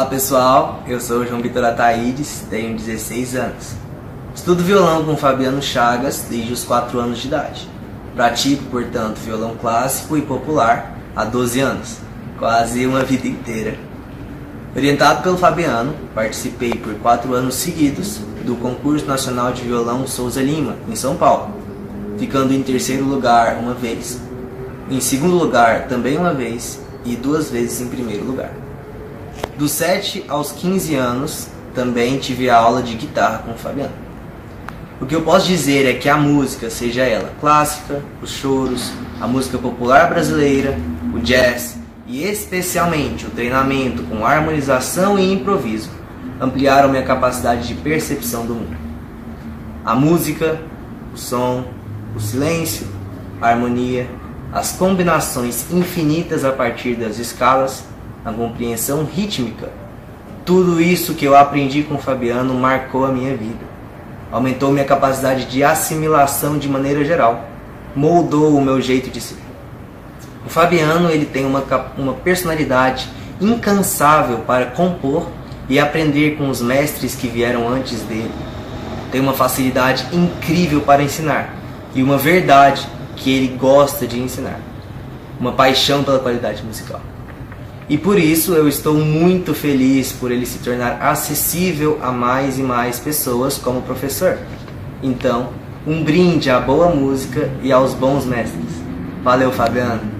Olá pessoal, eu sou o João Vitor Ataídes, tenho 16 anos. Estudo violão com Fabiano Chagas desde os 4 anos de idade. Pratico, portanto, violão clássico e popular há 12 anos, quase uma vida inteira. Orientado pelo Fabiano, participei por 4 anos seguidos do Concurso Nacional de Violão Souza Lima, em São Paulo, ficando em terceiro lugar uma vez, em segundo lugar também uma vez e duas vezes em primeiro lugar. Dos 7 aos 15 anos, também tive aula de guitarra com o Fabiano. O que eu posso dizer é que a música, seja ela clássica, os choros, a música popular brasileira, o jazz e especialmente o treinamento com harmonização e improviso, ampliaram minha capacidade de percepção do mundo. A música, o som, o silêncio, a harmonia, as combinações infinitas a partir das escalas, a compreensão rítmica. Tudo isso que eu aprendi com Fabiano marcou a minha vida. Aumentou minha capacidade de assimilação de maneira geral. Moldou o meu jeito de ser. O Fabiano ele tem uma, uma personalidade incansável para compor e aprender com os mestres que vieram antes dele. Tem uma facilidade incrível para ensinar e uma verdade que ele gosta de ensinar. Uma paixão pela qualidade musical. E por isso eu estou muito feliz por ele se tornar acessível a mais e mais pessoas como professor. Então, um brinde à boa música e aos bons mestres. Valeu, Fabiano!